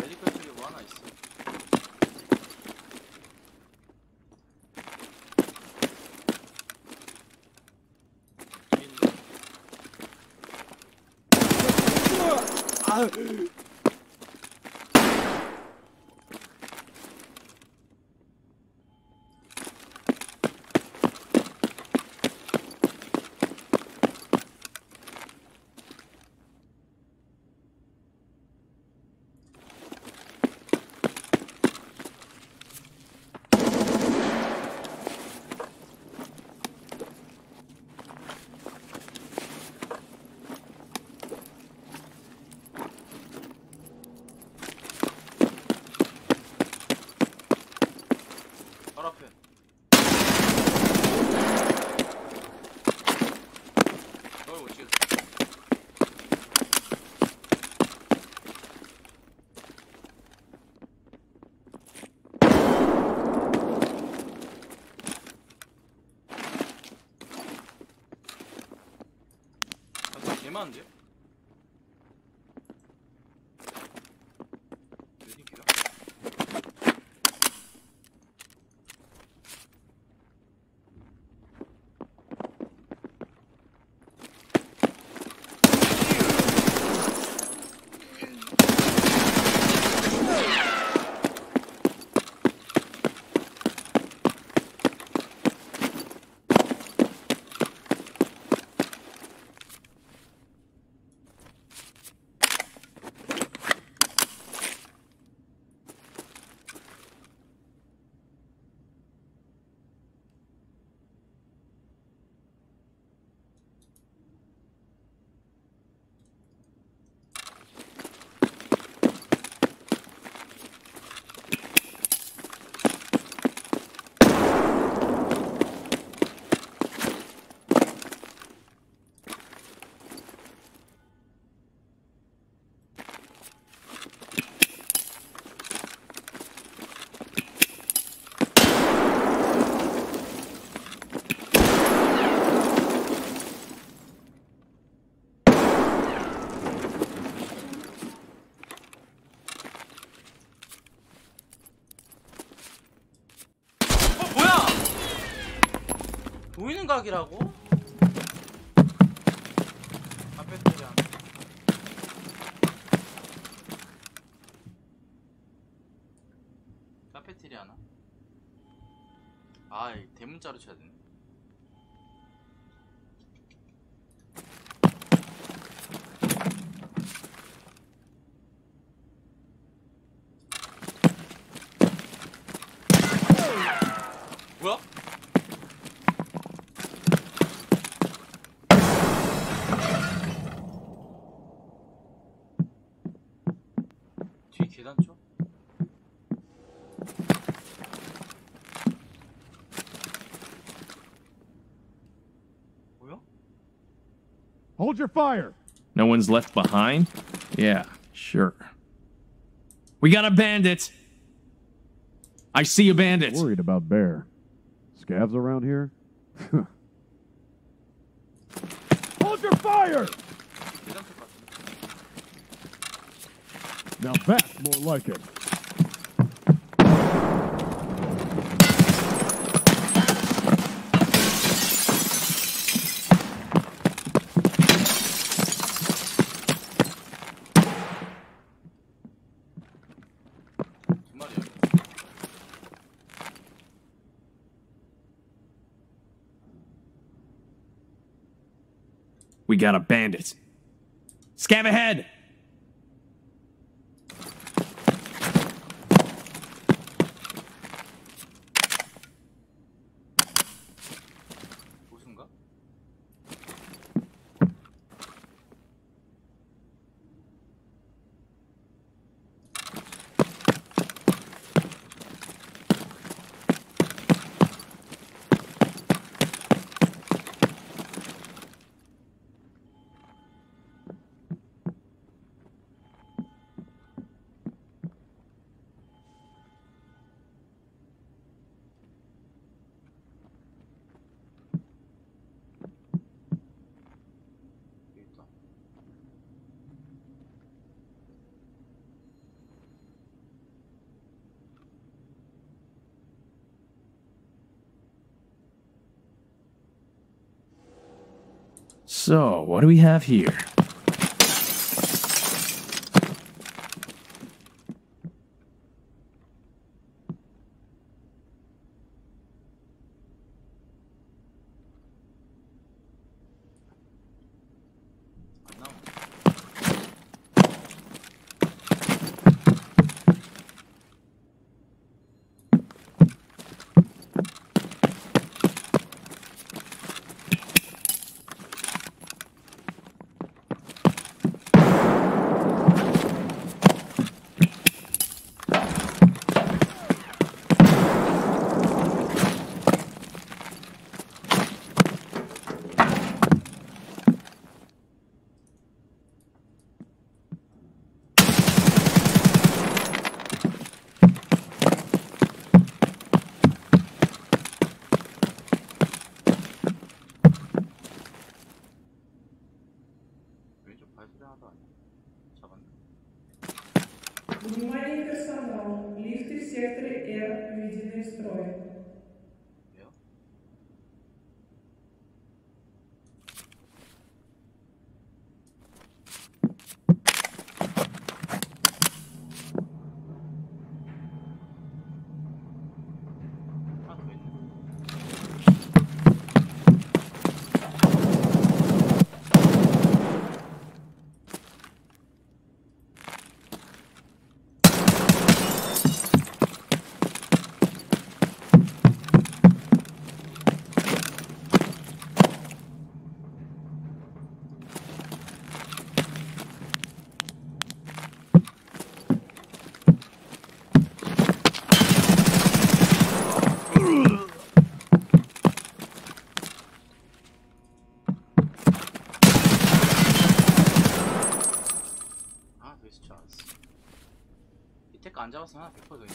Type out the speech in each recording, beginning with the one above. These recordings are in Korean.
메디컬 쪽에 뭐 하나 있어. no! 아, 개 많은데요? 어디야? 어 뭐야? 보이는 각이라고? 앞에 테리 하나. 카페테리 하나? 아, 이 대문자로 쳐야 되네. Hold your fire. No one's left behind? Yeah, sure. We got a bandit. I see a bandit. Worried about bear. Scavs around here? Hold your fire! Now that's more like it. We got a bandit. Scav ahead. So, what do we have here? 各位。 있을 줄 알았어. 밑에 거안 잡았으면 하나 100%더 있네.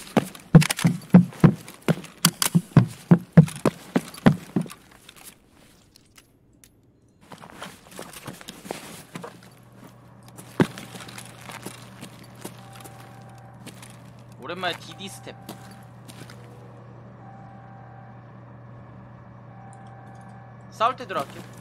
오랜만에 DD 스텝. 싸울 때 들어갈게.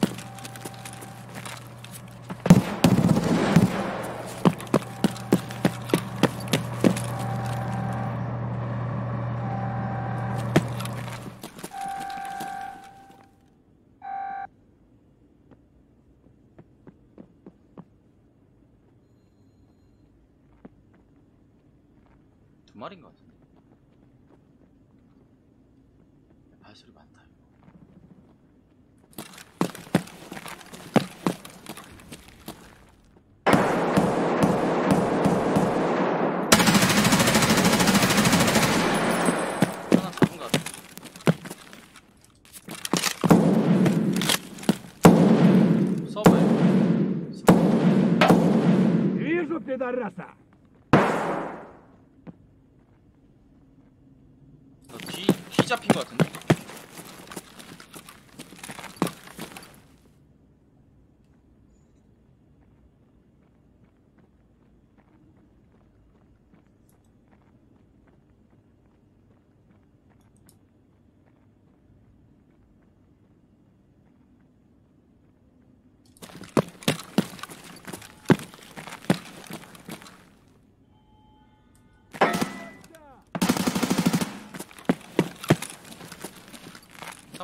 두 마리인 것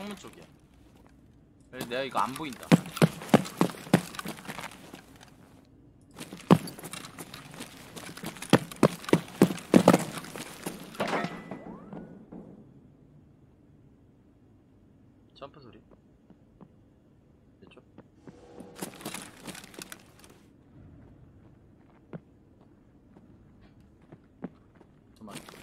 창문 쪽이야. 내가 이거 안 보인다. 점프 소리. 이쪽. 잠깐만.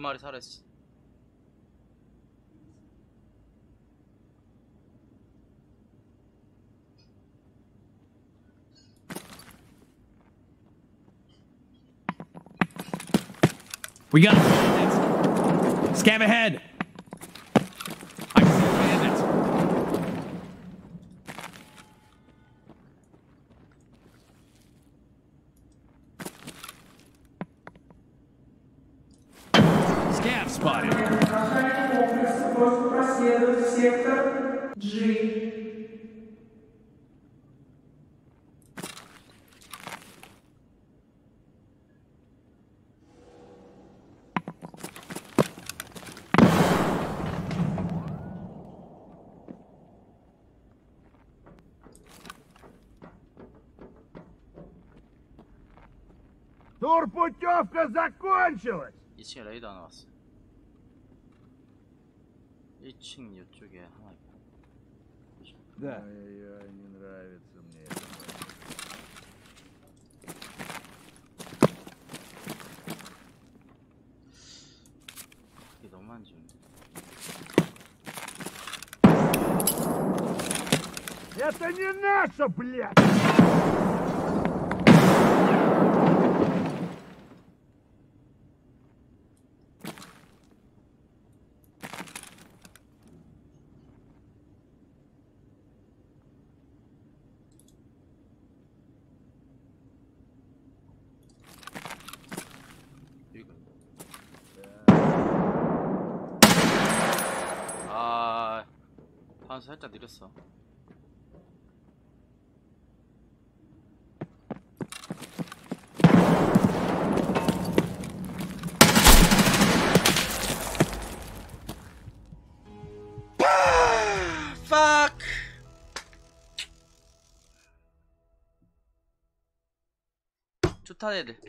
마리 살아있어. We got a bandit. Scab ahead. спарринг. сектор G. Турпутевка закончилась! İçeri ayı da вас. 1층 이쪽에 하나 있고. Да. Ой-ой, не нравится мне это. 이게 너무 안 좋은데. Это не наша, блядь! 판수 살짝 느렸어. 좋다 애들.